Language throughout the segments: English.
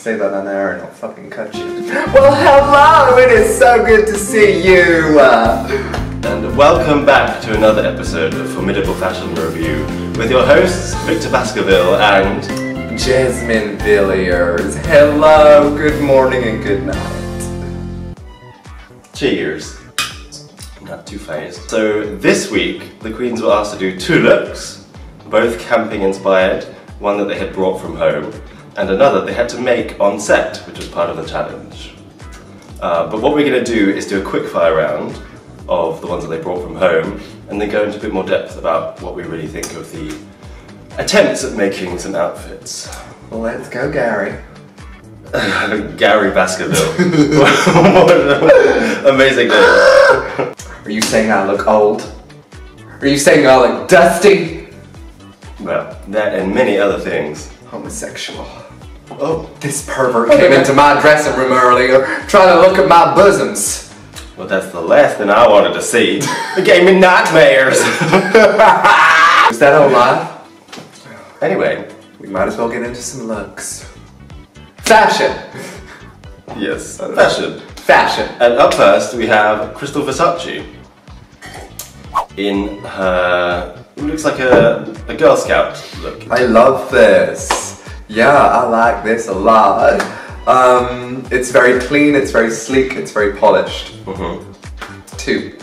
Say that on air and I'll fucking cut you. Well, hello! It is so good to see you! Uh, And welcome back to another episode of Formidable Fashion Review with your hosts Victor Baskerville and Jasmine Villiers. Hello, good morning and good night. Cheers. Not too fazed. So this week the Queens were asked to do two looks, both camping inspired, one that they had brought from home and another they had to make on set, which was part of the challenge. Uh, but what we're going to do is do a quick fire round of the ones that they brought from home and then go into a bit more depth about what we really think of the attempts at making some outfits. Well, let's go, Gary. Gary Baskerville. what an amazing name. Are you saying I look old? Are you saying I look dusty? Well, that and many other things. Homosexual. Oh, This pervert oh, came into my dressing room earlier trying to look at my bosoms. well, that's the last thing I wanted to see. It gave me nightmares. Is that all live? anyway, We might as well get into some looks. Fashion! yes, uh, fashion. Fashion. And up first we have Krystal Versace in her looks like a, a Girl Scout look. I love this. Yeah, I like this a lot. Um, it's very clean, it's very sleek, it's very polished. Mhm. Two.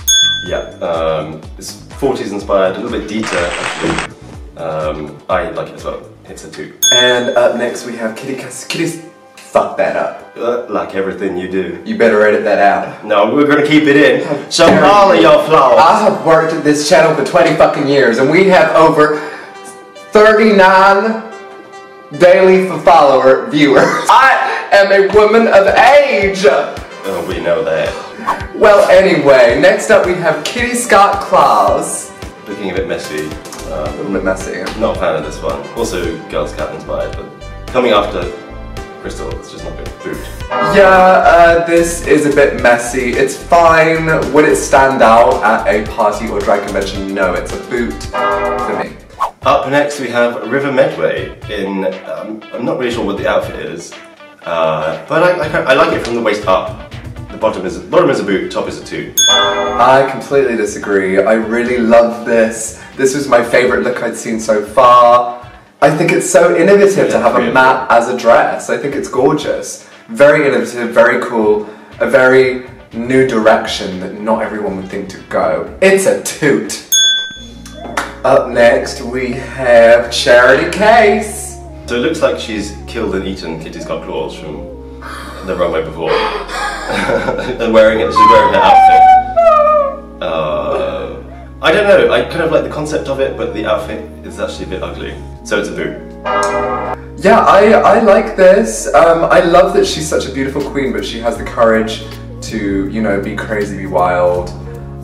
Yeah, um, it's 40s inspired, a little bit deeper actually. Um, I like it as well. It's a two. And up next we have Kitty Kitty's. Fuck that up. Uh, like everything you do. You better edit that out. No, we're gonna keep it in. Show dare all of you. your flaws. I have worked at this channel for 20 fucking years and we have over 39 daily follower viewers. I am a woman of age. Oh, we know that. Well, anyway, next up we have Kitty Scott-Claus. Looking a bit messy. A Um, little bit messy. not a fan of this one. Also, Girl Scout inspired, but coming after Krystal, it's just not good. Boot. Yeah, uh, this is a bit messy. It's fine. Would it stand out at a party or drag convention? No, it's a boot for me. Up next, we have River Medway in. Um, I'm not really sure what the outfit is, uh, but I, I, I like it from the waist up. The bottom is bottom is a boot, top is a two. I completely disagree. I really love this. This was my favorite look I'd seen so far. I think it's so innovative to have a mat as a dress. I think it's gorgeous. Very innovative, very cool, a very new direction that not everyone would think to go. It's a toot. Up next we have Charity Kase. So it looks like she's killed and eaten Kitty Scott-Claus from the runway before, and wearing it. She's wearing her outfit. I don't know. I kind of like the concept of it, but the outfit is actually a bit ugly. So it's a boot. Yeah, I, I like this. Um, I love that she's such a beautiful queen, but she has the courage to, you know, be crazy, be wild.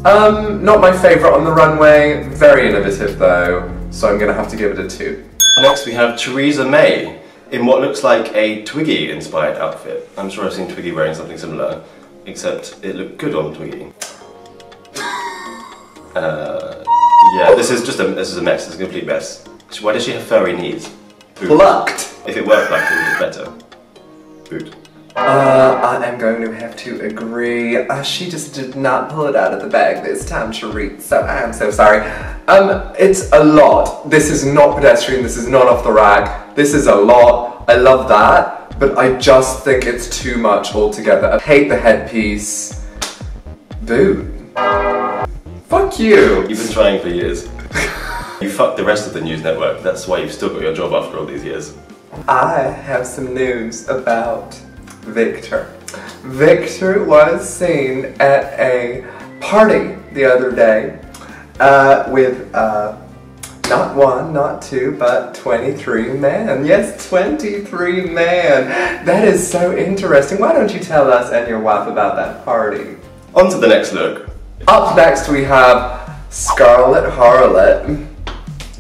Um, not my favorite on the runway. Very innovative though, so I'm gonna have to give it a two. Next, we have Choriza May in what looks like a Twiggy inspired outfit. I'm sure I've seen Twiggy wearing something similar, except it looked good on Twiggy. Uh, yeah, this is just a this is a mess. It's a complete mess. Why does she have furry knees? Boot. Plucked. If it were like it would be better. Boot. Uh, I am going to have to agree. Uh, she just did not pull it out of the bag this time, Cherie, so I am so sorry. Um, it's a lot. This is not pedestrian, this is not off the rack. This is a lot. I love that, but I just think it's too much altogether. I hate the headpiece. Boo. Fuck you. You've been trying for years. you fucked the rest of the news network. That's why you've still got your job after all these years. I have some news about Victor. Victor was seen at a party the other day uh, with uh, not one, not two, but 23 men. Yes, 23 men. That is so interesting. Why don't you tell us and your wife about that party? On to the next look. Up next we have Scarlett Harlett.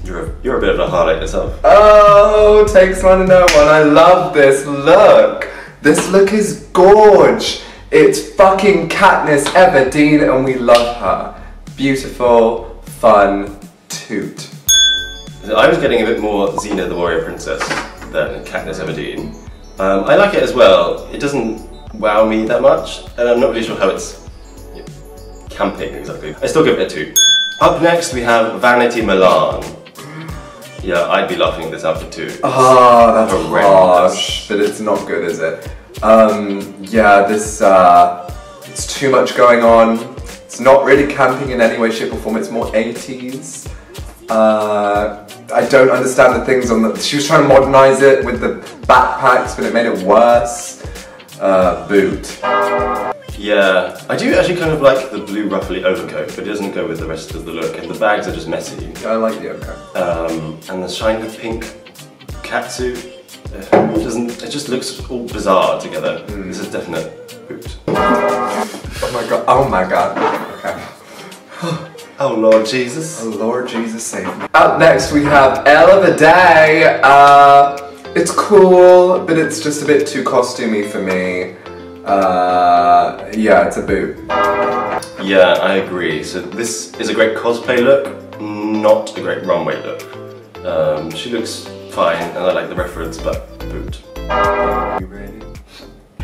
You're a, you're a bit of a highlight yourself. Oh, takes one to know one. I love this look. This look is gorge. It's fucking Katniss Everdeen and we love her. Beautiful, fun, toot. I was getting a bit more Xena the Warrior Princess than Katniss Everdeen. Um, I like it as well. It doesn't wow me that much, and I'm not really sure how it's camping exactly. I still give it a two. Up next we have Vanity Milan. Yeah, I'd be laughing at this outfit too. Ah, that's Horrendous. harsh, but it's not good, is it? Um, yeah, this, uh, it's too much going on. It's not really camping in any way, shape or form, it's more 80s. Uh, I don't understand the things on the, she was trying to modernize it with the backpacks, but it made it worse. Uh, boot. Yeah, I do actually kind of like the blue ruffly overcoat, but it doesn't go with the rest of the look, and the bags are just messy. I like the overcoat. Um, and the shiny pink catsuit, it doesn't, it just looks all bizarre together. This is a definite boot. Oh my god, oh my god. Okay. Oh Lord Jesus. Oh Lord Jesus save me. Up next we have Ella Vaday. Uh, it's cool, but it's just a bit too costumey for me. Uh, yeah, it's a boot. Yeah, I agree. So this is a great cosplay look, not a great runway look. Um, she looks fine, and I like the reference, but boot. You ready?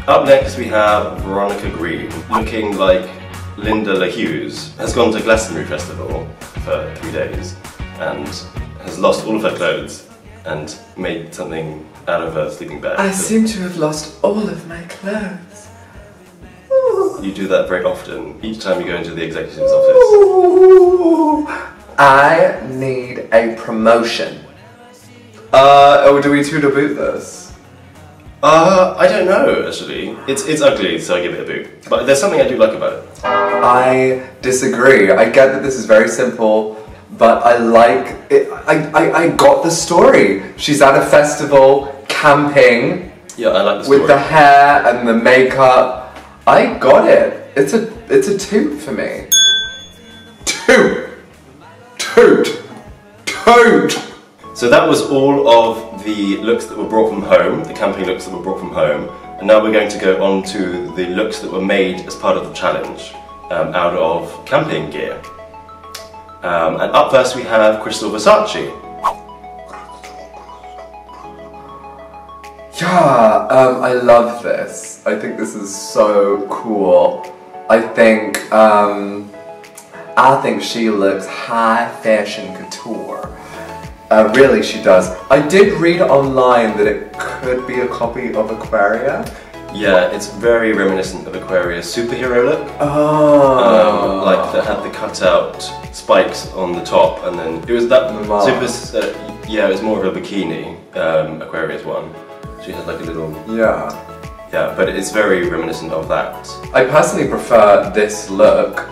Up next we have Veronica Green, looking like Linda La Hughes, has gone to Glastonbury Festival for three days and has lost all of her clothes and made something out of her sleeping bag. I seem to have lost all of my clothes. You do that very often, each time you go into the executive's office. I need a promotion. Uh, oh, do we two to boot this? Uh, I don't know actually. It's it's ugly, so I give it a boot. But there's something I do like about it. I disagree. I get that this is very simple, but I like it. I, I, I got the story. She's at a festival, camping, Yeah, I like the story. with the hair and the makeup. I got it. It's a it's a toot for me. Toot, toot, toot. So that was all of the looks that were brought from home, the camping looks that were brought from home, and now we're going to go on to the looks that were made as part of the challenge um, out of camping gear. Um, and up first we have Krystal Versace. Yeah, um, I love this. I think this is so cool. I think, um, I think she looks high fashion couture. Uh, really, she does. I did read online that it could be a copy of Aquaria. Yeah, it's very reminiscent of Aquaria's superhero look. Oh, Um, like that had the cutout spikes on the top, and then it was that super. Uh, yeah, it was more of a bikini. Um, Aquaria's one. She had like a little. yeah. Yeah, but it's very reminiscent of that. I personally prefer this look,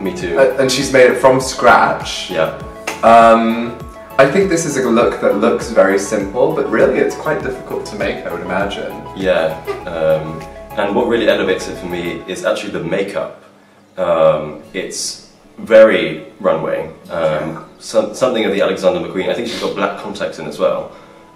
Me too. uh, and she's made it from scratch. yeah. Um, I think this is a look that looks very simple, but really it's quite difficult to make, I would imagine. Yeah, um, and what really elevates it for me is actually the makeup. Um, it's very runway, um, some, something of the Alexander McQueen. I think she's got black contacts in as well,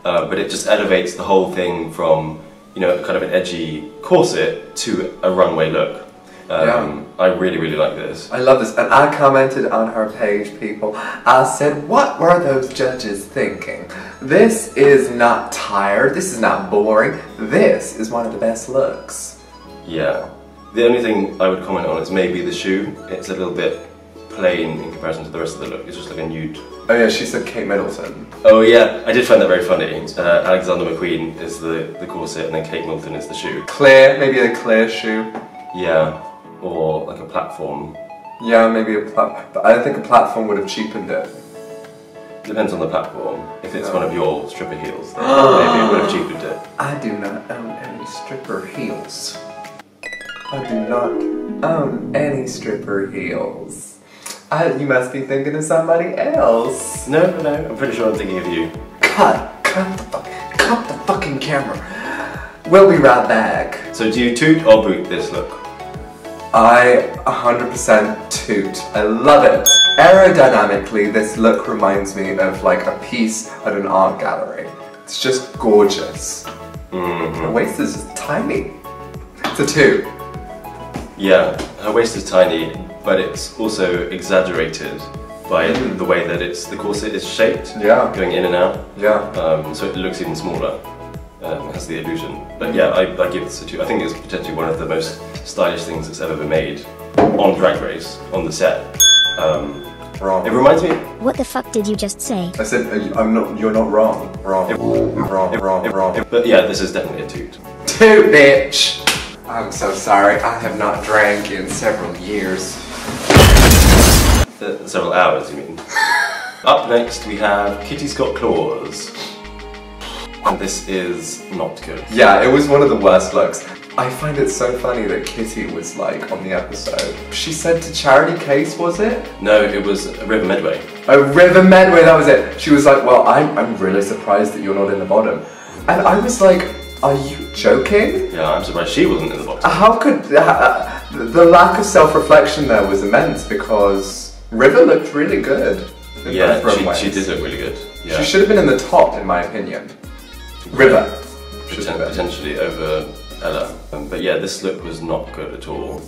uh, but it just elevates the whole thing from you know kind of an edgy corset to a runway look. Um, I really really like this. I love this, and I commented on her page, people. I said, What were those judges thinking? This is not tired, this is not boring, this is one of the best looks. Yeah. The only thing I would comment on is maybe the shoe. It's a little bit plain in comparison to the rest of the look. It's just like a nude Oh, yeah, she said Kate Middleton. Oh yeah, I did find that very funny. Uh, Alexander McQueen is the, the corset and then Kate Middleton is the shoe. Clear, maybe a clear shoe. Yeah, or like a platform. Yeah, maybe a platform. But I don't think a platform would have cheapened it. Depends on the platform. If it's Yeah. one of your stripper heels, then maybe it would have cheapened it. I do not own any stripper heels. I do not own any stripper heels. I, you must be thinking of somebody else. No, no, no, I'm pretty sure I'm thinking of you. Cut, cut the fuck, cut the fucking camera. We'll be right back. So do you toot or boot this look? I 100% toot. I love it. Aerodynamically, this look reminds me of like a piece at an art gallery. It's just gorgeous. hmm The waist is tiny. It's a two. Yeah, her waist is tiny, but it's also exaggerated by Mm. the way that it's the corset is shaped, Yeah, going in and out. yeah. Um, so it looks even smaller. um, has the illusion. But yeah, I, I give this a two. I think it's potentially one of the most stylish things that's ever been made on Drag Race, on the set. Um, Wrong. it reminds me. What the fuck did you just say? I said, uh, I'm not, you're not wrong. Wrong. Wrong, wrong, wrong. But yeah, this is definitely a toot. Toot, bitch! I'm so sorry, I have not drank in several years. Uh, several hours, you mean? Up next, we have Kitty Scott-Claus. And this is not good. Yeah, it was one of the worst looks. I find it so funny that Kitty was like on the episode. She said to Charity Kase, was it? No, it was River Medway. Oh, River Medway, that was it. She was like, well, I'm, I'm really surprised that you're not in the bottom. And I was like, are you joking? Yeah, I'm surprised she wasn't in the bottom. How could, uh, the lack of self-reflection there was immense because River looked really good. in Yeah, both she, runways. she did look really good. Yeah. She should have been in the top, in my opinion. River. Potentially over Ella. Um, but yeah, this look was not good at all.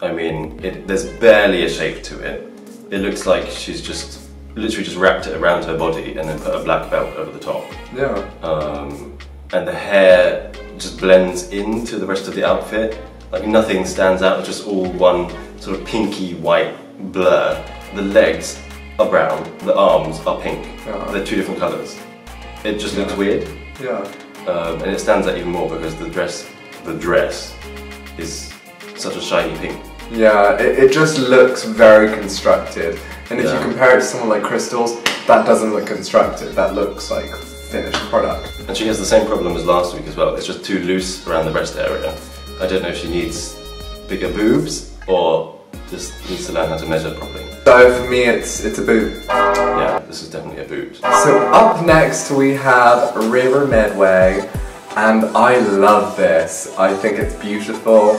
I mean, it, there's barely a shape to it. It looks like she's just literally just wrapped it around her body and then put a black belt over the top. Yeah. Um, and the hair just blends into the rest of the outfit. Like nothing stands out, it's just all one sort of pinky white blur. The legs are brown, the arms are pink. Yeah. They're two different colours. It just looks weird. Yeah. Um, and it stands out even more because the dress, the dress, is such a shiny pink. Yeah, it, it just looks very constructed. And if Yeah. you compare it to someone like Krystals, that doesn't look constructed. That looks like finished product. And she has the same problem as last week as well. It's just too loose around the breast area. I don't know if she needs bigger boobs or just needs to learn how to measure properly. So for me, it's it's a boot. Yeah, this is definitely a boot. So up next we have River Medway, and I love this. I think it's beautiful.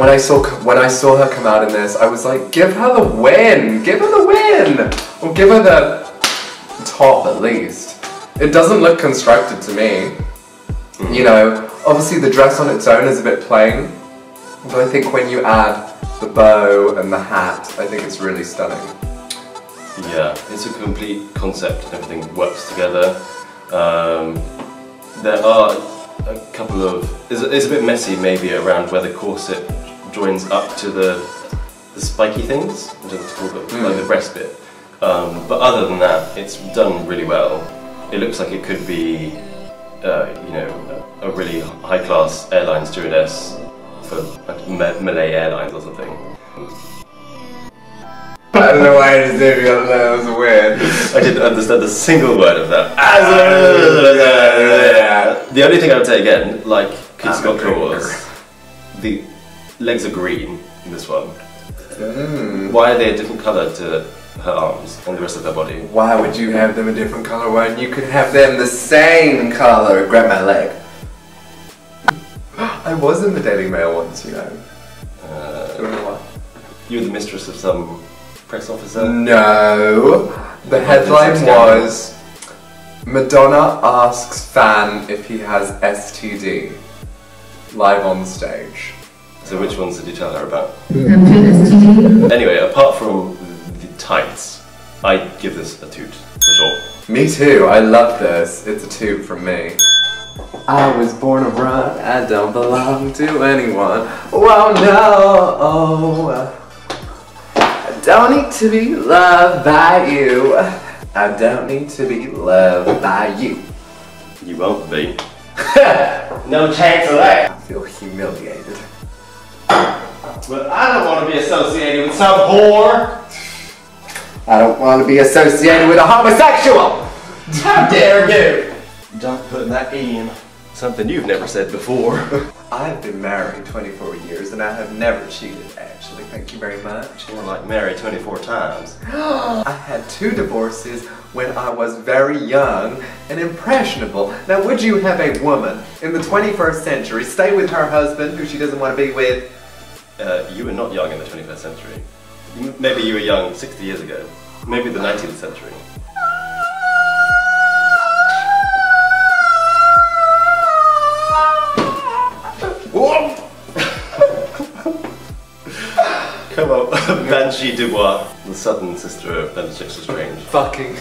When I saw when I saw her come out in this, I was like, give her the win, give her the win, or give her the top at least. It doesn't look constructed to me. You mm-hmm. know, obviously the dress on its own is a bit plain, but I think when you add the bow and the hat, I think it's really stunning. Yeah, it's a complete concept and everything works together. Um, there are a couple of. It's, it's a bit messy maybe around where the corset joins up to the, the spiky things, I don't know what to call them, like the breast bit. Um, but other than that, it's done really well. It looks like it could be, uh, you know, a, really high class airline stewardess for like Malay Airlines or something. I don't know why I just did it, that was weird. I didn't understand a single word of that. The only thing I would say again, like I'm Got. Claws, the legs are green in this one. Mm. Why are they a different colour to her arms and the rest of her body? Why would you have them a different color when you could have them the same color? Grab my leg. I was in the Daily Mail once, you know. Uh, Don't know why. you were the mistress of some press officer. No. The headline was Madonna asks fan if he has STD. Live on stage. So which ones did you tell her about? anyway, apart from I'd give this a toot for sure. Me too, I love this. It's a toot from me. I was born a run, I don't belong to anyone. Well, no. I don't need to be loved by you. I don't need to be loved by you. You won't be. no chance of that. I feel humiliated. But I don't want to be associated with some whore. I don't want to be associated with a homosexual. How dare you? Don't put that in. Something you've never said before. I've been married 24 years and I have never cheated, actually. Thank you very much. More like married 24 times. I had two divorces when I was very young and impressionable. Now, would you have a woman in the 21st century stay with her husband who she doesn't want to be with? Uh, you were not young in the 21st century. Maybe you were young 60 years ago. Maybe the 19th century. Come on, Banshee Dubois, the southern sister of Benedict Strange. Fucking,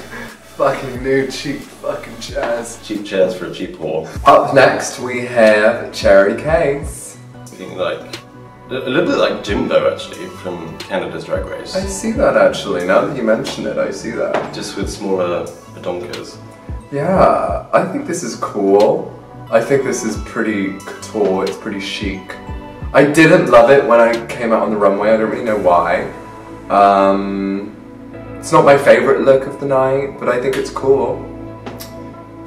fucking nude cheek, fucking Cheap chairs. Cheap chairs for a cheap whore. Up next we have Cherry Case. Looking like a little bit like Jimbo actually from Canada's Drag Race, I see that actually, now that you mention it, I see that. just with smaller badonkers. Yeah, I think this is cool. I think this is pretty couture, it's pretty chic. I didn't love it when I came out on the runway, I don't really know why. Um, it's not my favorite look of the night, but I think it's cool.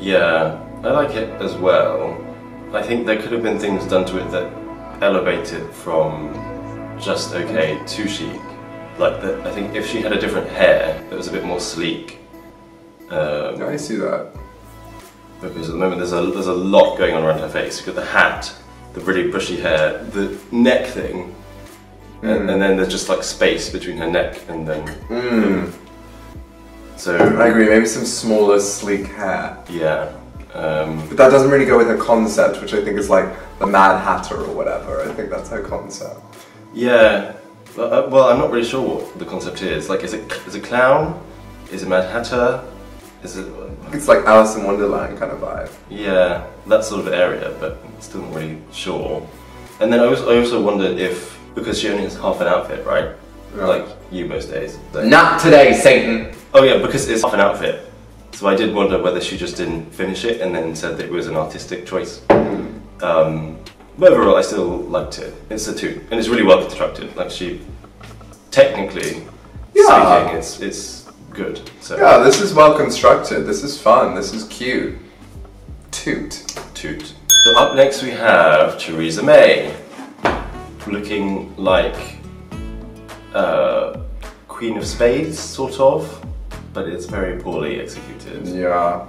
Yeah, I like it as well. I think there could have been things done to it that elevate it from just okay to chic. Like the, I think if she had a different hair that was a bit more sleek. Um, I see that. because at the moment there's a there's a lot going on around her face. You've got the hat, the really bushy hair, the neck thing, and, and then there's just like space between her neck and then. Mm, So I agree, maybe some smaller, sleek hair. yeah, um, But that doesn't really go with her concept, which I think is like the Mad Hatter or whatever. I think that's her concept. yeah. Well, uh, well, I'm not really sure what the concept is. Like, is it is it clown? Is it Mad Hatter? Is it? It's like Alice in Wonderland kind of vibe. Yeah, that sort of area, but still not really sure. And then I also, I also wondered if because she only has half an outfit, right? Yeah. Like you most days. Like- Not today, Satan! Oh yeah, because it's half an outfit. So I did wonder whether she just didn't finish it and then said that it was an artistic choice. Um, but overall, I still liked it. It's a two, and it's really well constructed. Like she, technically Yeah. speaking, it's it's good. So Yeah, this is well constructed. This is fun. This is cute. Toot. toot. So up next we have Choriza May, looking like uh, Queen of Spades, sort of, but it's very poorly executed. Yeah.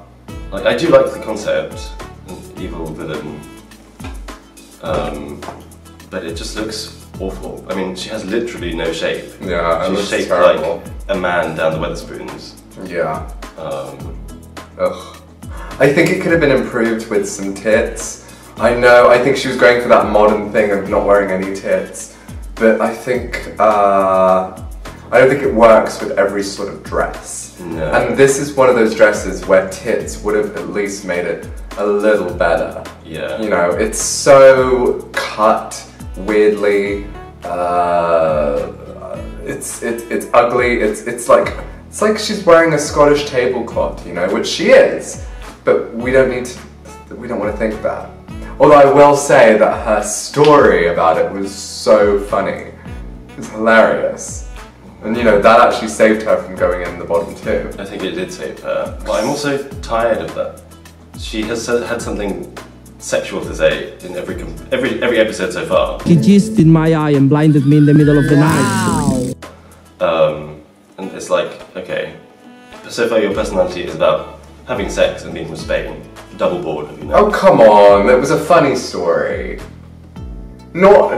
Like I do like the concept, an evil villain, um, but it just looks awful. I mean, she has literally no shape. Yeah, she's shaped terrible. like a man down the Wetherspoons. Yeah. Um, Ugh. I think it could have been improved with some tits. I know, I think she was going for that modern thing of not wearing any tits. But I think, uh, I don't think it works with every sort of dress. No. And this is one of those dresses where tits would have at least made it a little better. yeah. You know, it's so cut weirdly. Uh, it's it, it's ugly. It's it's like it's like she's wearing a Scottish tablecloth, you know, which she is. But we don't need to. We don't want to think that. Although I will say that her story about it was so funny. It's hilarious. And you know, that actually saved her from going in the bottom two. I think it did save her. But I'm also tired of that. She has had something sexual to say in every every every episode so far. He jizzed in my eye and blinded me in the middle of the night. Um, and it's like, okay, so far your personality is about having sex and being from Spain. Double bored, you know. Oh come on, it was a funny story. Not,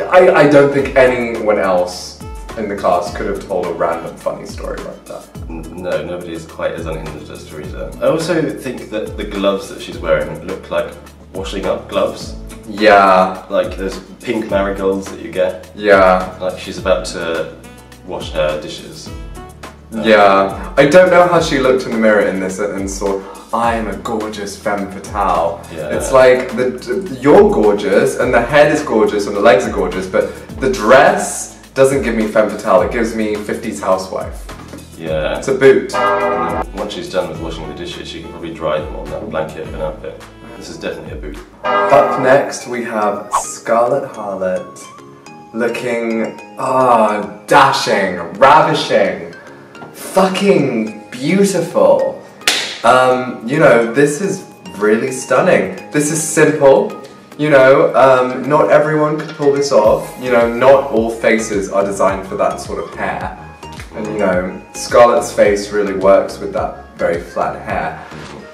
I, I don't think anyone else in the cast could have told a random funny story like that. No, nobody is quite as unhinged as Choriza. I also think that the gloves that she's wearing look like washing up gloves. Yeah, Like those pink marigolds that you get. yeah, Like she's about to wash her dishes. yeah. I don't know how she looked in the mirror in this and saw, I am a gorgeous femme fatale. Yeah. It's like, the, you're gorgeous and the head is gorgeous and the legs are gorgeous, but the dress doesn't give me femme fatale, it gives me 50s housewife. Yeah. It's a boot. Once she's done with washing the dishes, she can probably dry them on that blanket of an outfit. This is definitely a boot. Up next, we have Scarlett Harlett looking ah dashing, ravishing, fucking beautiful. Um, you know, this is really stunning. This is simple. You know, um, not everyone could pull this off. You know, not all faces are designed for that sort of hair. And you know, Scarlett's face really works with that very flat hair.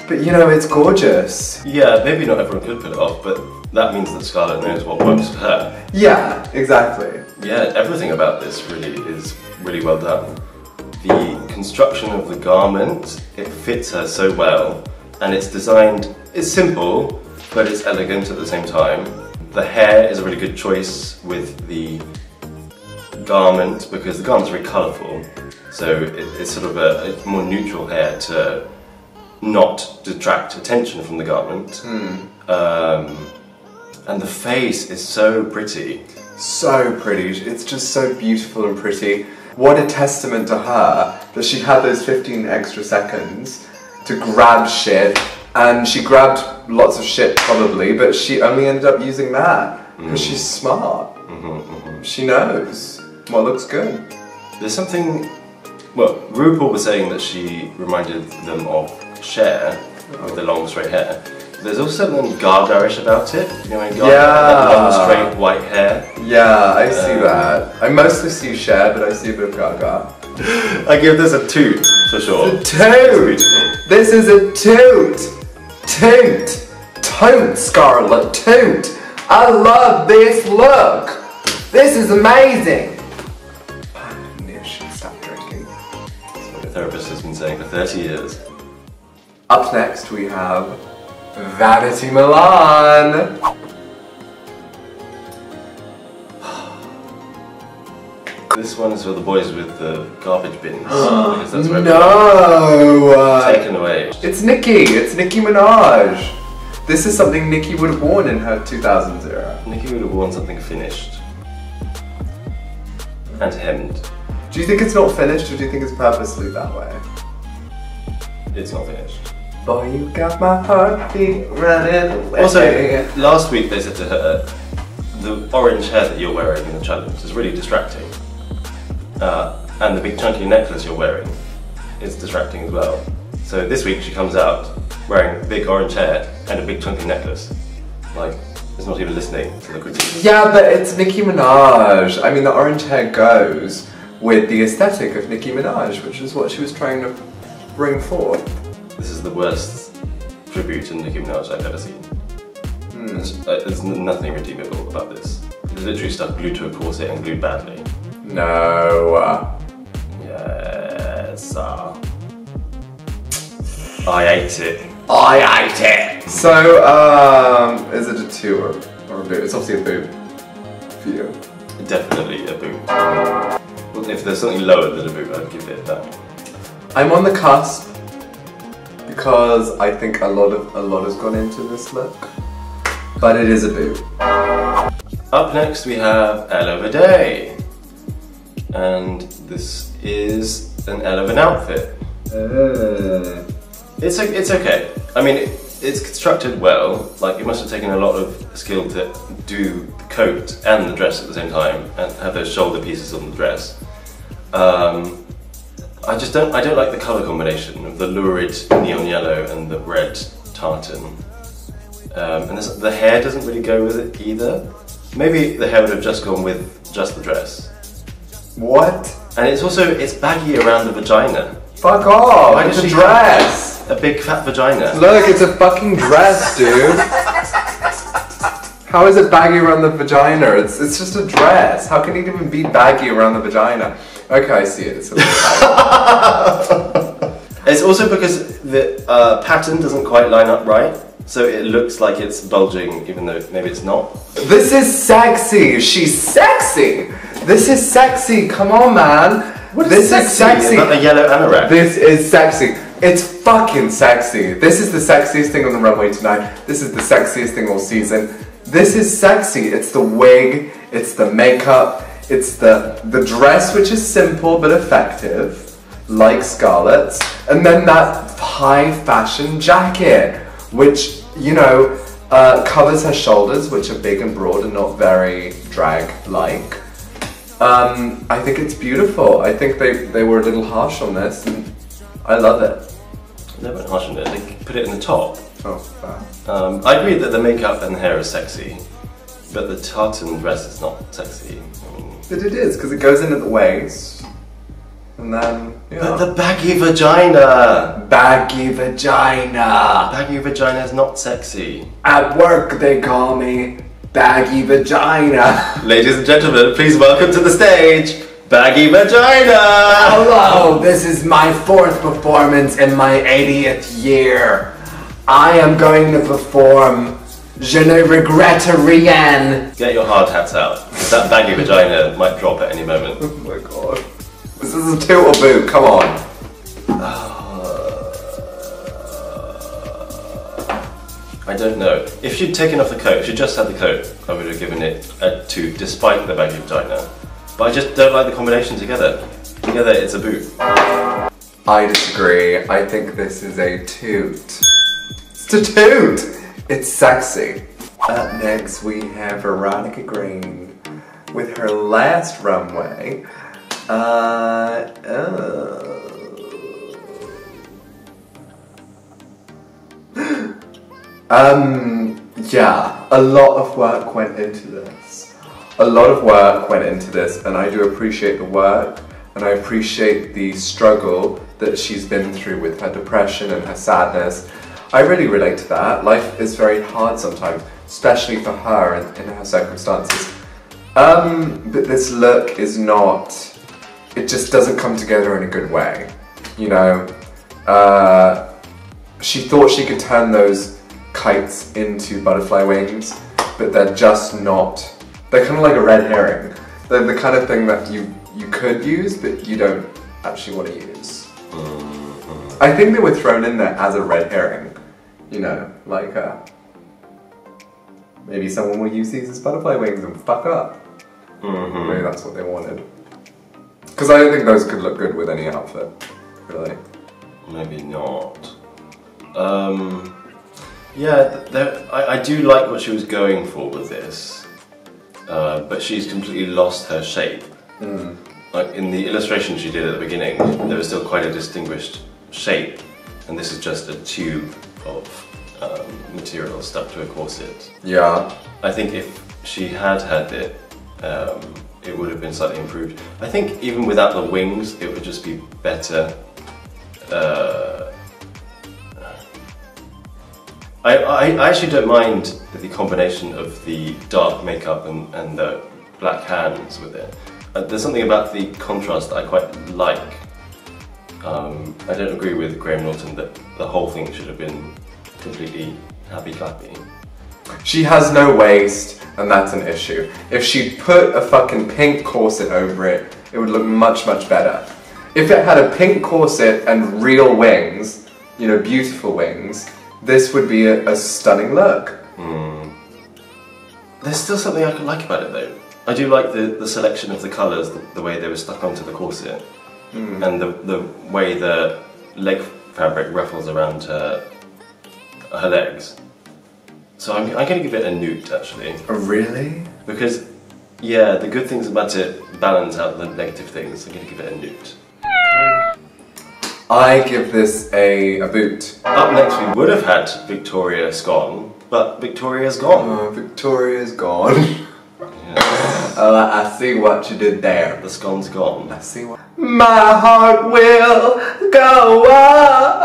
But you know, it's gorgeous. Yeah, maybe not everyone could pull it off, but that means that Scarlett knows what works for her. Yeah, exactly. Yeah, everything about this really is really well done. The construction of the garment, it fits her so well, and it's designed, it's simple, but it's elegant at the same time. The hair is a really good choice with the garment because the garment's very colourful, so it, it's sort of a, a more neutral hair to not detract attention from the garment. Um, and the face is so pretty. So pretty. It's just so beautiful and pretty. What a testament to her that she had those 15 extra seconds to grab shit. And she grabbed lots of shit probably, but she only ended up using that because mm. she's smart. Mm-hmm, mm-hmm. She knows what looks good. There's something. Well, RuPaul was saying that she reminded them of Cher with the long straight hair. There's also something Gaga-ish about it. You know, Gaga had that Yeah. long straight white hair. Yeah, I uh, see that. I mostly see Cher, but I see a bit of Gaga. I give this a toot for sure. A It's toot! beautiful. This is a toot! Toot! Toot, Scarlett, toot! I love this look! This is amazing! I knew I should stop drinking. That's what the therapist has been saying for 30 years. Up next we have Vanity Milan. This one is for the boys with the garbage bins because that's where No! it's uh, taken away. It's Nicki. It's Nicki Minaj. This is something Nicki would have worn in her 2000s era. Nicki would have worn something finished and hemmed. Do you think it's not finished, or do you think it's purposely that way? It's not finished. Boy, you got my heartbeat running away. Also, last week they said to her, the orange hair that you're wearing in the challenge is really distracting. Uh, and the big chunky necklace you're wearing is distracting as well. So this week she comes out wearing a big orange hair and a big chunky necklace. Like, it's not even listening to the critique. yeah, but it's Nicki Minaj. I mean, the orange hair goes with the aesthetic of Nicki Minaj, which is what she was trying to bring forth. This is the worst tribute to Nicki Minaj I've ever seen. There's, uh, there's nothing redeemable about this. It's literally stuff glued to a corset and glued badly. No. uh, Yes. Uh, I ate it. I ate it. So, um, is it a two or, or a boot? It's obviously a boot for you. Definitely a boot. If there's something lower than a boot, I'd give it that. I'm on the cusp because I think a lot of a lot has gone into this look, but it is a boot. Up next, we have Elle of a Day. And this is an an outfit. It's, o- it's okay. I mean, it, it's constructed well. Like, it must have taken a lot of skill to do the coat and the dress at the same time and have those shoulder pieces on the dress. Um, I just don't, I don't like the colour combination of the lurid neon yellow and the red tartan. Um, and this, the hair doesn't really go with it either. Maybe the hair would have just gone with just the dress. What? And it's also, it's baggy around the vagina. Fuck off! Why it's a dress. A big fat vagina. Look, it's a fucking dress, dude. How is it baggy around the vagina? It's it's just a dress. How can it even be baggy around the vagina? Okay, I see it. It's a. It's also because the uh, pattern doesn't quite line up right, so it looks like it's bulging, even though maybe it's not. This is sexy. She's sexy. This is sexy. Come on, man. this is sexy. Is that the yellow anorak? This is sexy. It's fucking sexy. This is the sexiest thing on the runway tonight. This is the sexiest thing all season. This is sexy. It's the wig, it's the makeup, it's the the dress which is simple but effective, like Scarlett's, and then that high fashion jacket, which, you know, uh, covers her shoulders, which are big and broad and not very drag-like. Um, I think it's beautiful. I think they, they were a little harsh on this, and I love it. No, but harsh on it. They put it in the top. Oh. Um, I agree that the makeup and the hair is sexy, but the tartan dress is not sexy. I mean, But it is, because it goes in at the waist, and then, yeah. but the baggy vagina! baggy vagina. Baggy vagina is not sexy. At work, they call me baggy vagina. Ladies and gentlemen, please welcome to the stage, Baggy Vagina! Hello, this is my fourth performance in my 80th year. I am going to perform Je ne regrette rien. Get your hard hats out. That baggy vagina might drop at any moment. Oh my god. This is a or boot, come on. Ah. I don't know. If she'd taken off the coat, if she just had the coat, I would have given it a 2 despite the baggy vagina. But I just don't like the combination together. Together it's a boot. I disagree. I think this is a toot. It's a toot! It's sexy. Up next, we have Veronica Green with her last runway. Uh, uh. Um, yeah, a lot of work went into this. A lot of work went into this, and I do appreciate the work, and I appreciate the struggle that she's been through with her depression and her sadness. I really relate to that. Life is very hard sometimes, especially for her in, in her circumstances. Um, but this look is not, it just doesn't come together in a good way. You know, uh, she thought she could turn those kites into butterfly wings, but they're just not, they're kind of like a red herring. They're the kind of thing that you, you could use, but you don't actually want to use. I think they were thrown in there as a red herring. You know, like, uh, maybe someone will use these as butterfly wings and fuck up. Maybe that's what they wanted. Because I don't think those could look good with any outfit, really. Maybe not. Um, yeah, there, I, I do like what she was going for with this, uh, but she's completely lost her shape. Like in the illustration she did at the beginning, there was still quite a distinguished shape, and this is just a tube of um, material stuck to a corset. Yeah. I think if she had had it, um, it would have been slightly improved. I think even without the wings, it would just be better. Uh, I, I, I actually don't mind the combination of the dark makeup and, and the black hands with it. Uh, there's something about the contrast I quite like. Um, I don't agree with Graham Norton that the whole thing should have been completely happy clappy. She has no waist, and that's an issue. If she put a fucking pink corset over it, it would look much, much better. If it had a pink corset and real wings, you know, beautiful wings, this would be a, a stunning look. Hmm. There's still something I can like about it though. I do like the, the selection of the colours, the, the way they were stuck onto the corset, hmm. and the, the way the leg fabric ruffles around her, her legs. So I'm, I'm going to give it a newt actually. Oh, really? Because, yeah, the good things about it balance out the negative things. I'm going to give it a newt. I give this a, a boot. Up next, we would have had Victoria Scone, but Victoria's gone. Oh, Victoria's gone. oh, I I see what you did there. The scone's gone. I see what. My heart will go on.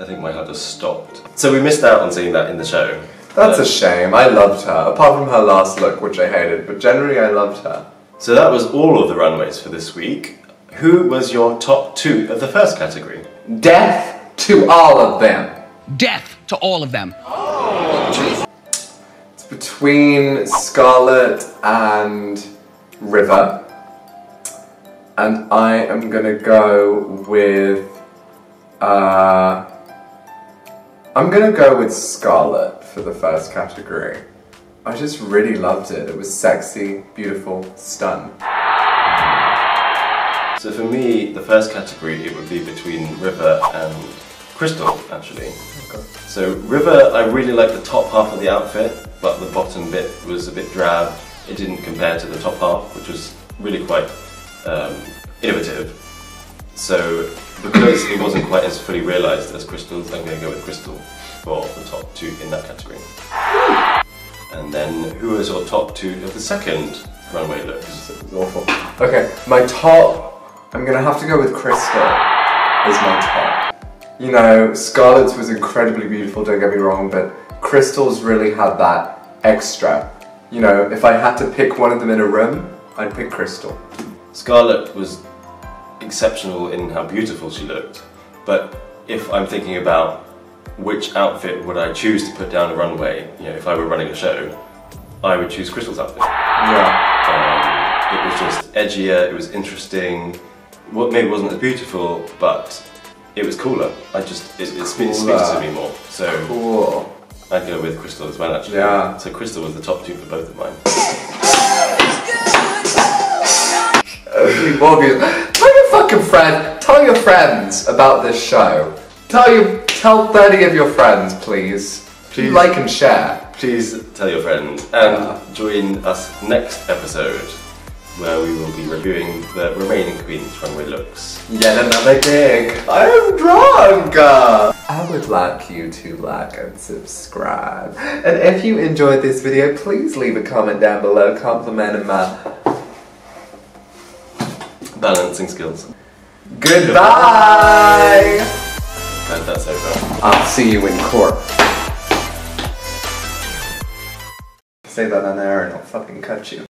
I think my heart has stopped. So we missed out on seeing that in the show. That's a shame. I loved her, apart from her last look, which I hated, but generally I loved her. So that was all of the runways for this week. Who was your top two of the first category? Death to all of them. Death to all of them. It's between Scarlett and River. And I am gonna go with. Uh, I'm gonna go with Scarlett for the first category. I just really loved it. It was sexy, beautiful, stun. So for me, the first category it would be between River and Krystal, actually. Okay. So River, I really liked the top half of the outfit, but the bottom bit was a bit drab. It didn't compare to the top half, which was really quite um, innovative. So because it wasn't quite as fully realised as Krystal's, I'm going to go with Krystal for the top two in that category. And then who is your top two of the second runway look? It was awful. Okay, my top, I'm gonna have to go with Krystal as my top. You know, Scarlett's was incredibly beautiful, don't get me wrong, but Krystal's really had that extra. You know, if I had to pick one of them in a room, I'd pick Krystal. Scarlett was exceptional in how beautiful she looked, but if I'm thinking about which outfit would I choose to put down a runway, you know, if I were running a show, I would choose Krystal's outfit. Yeah. Um, it was just edgier, it was interesting, what maybe wasn't as beautiful, but it was cooler. I just it, it speaks, speaks to me more. So Cool. I'd go with Krystal as well, actually. Yeah. So Krystal was the top two for both of mine. Morgan. Tell your fucking friend, tell your friends about this show. Tell you, tell 30 of your friends, please. Please. Like and share. Please tell your friends and join us next episode where we will be reviewing the remaining Queen's Runway looks. Yet another gig. I am drunk. I would like you to like and subscribe. And if you enjoyed this video, please leave a comment down below complimenting my Balancing skills. goodbye. I'll see you in court. Say that on air and I'll fucking cut you.